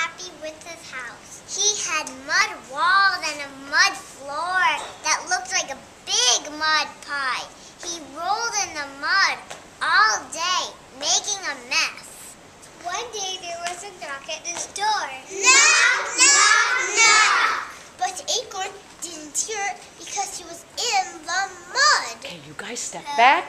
Happy with his house. He had mud walls and a mud floor that looked like a big mud pie. He rolled in the mud all day, making a mess. One day there was a knock at his door. Knock, knock, knock! But Acorn didn't hear it because he was in the mud. Okay, you guys step back.